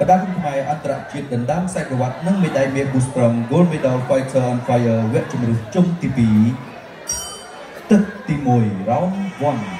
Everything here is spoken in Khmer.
បដាគុណខ្មែរអន្តរជាតិដណ្ដើមខ្សែក្រវ៉ាត់និងមេដាយមាស Boostrong Gold Medal Fighter on Fire វគ្គជម្រើសជុំទី2ទឹកទី1 Round 1